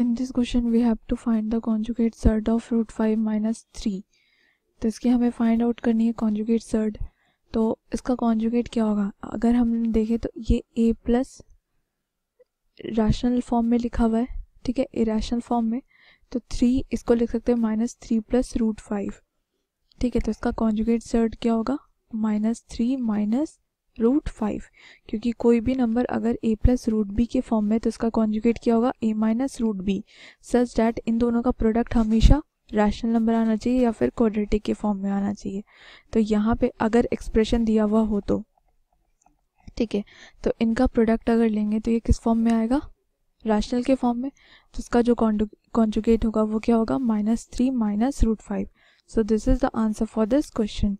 in this question, we have to find the conjugate surd of root 5 minus 3 तो इसकी हमें find out करनी है कॉन्जुगेट सर्ड तो इसका कॉन्जुगेट क्या होगा? अगर हम देखें तो ये ए प्लस रैशनल फॉर्म में लिखा हुआ है, ठीक है? इरेशनल फॉर्म में। तो थ्री इसको लिख सकते हैं minus three plus root five ठीक है तो इसका कॉन्जुगेट सर्ड क्या होगा? Minus three minus root five क्योंकि कोई भी नंबर अगर ए प्लस रूट बी के फॉर्म में तो उसका कॉन्जुगेट क्या होगा? A minus root B such that इन दोनों का प्रोडक्ट हमेशा रैशनल नंबर आना चाहिए या फिर क्वाड्रेटिक के फॉर्म में आना चाहिए। तो यहाँ पे अगर एक्सप्रेशन दिया हुआ हो तो ठीक है? तो इनका प्रोडक्ट अगर लेंगे तो ये किस फॉर्म में आएगा? रैशनल के फॉर्म में। तो उसका जो कॉन्जुगेट होगा वो क्या होगा? Minus three minus root five so this is the answer for this question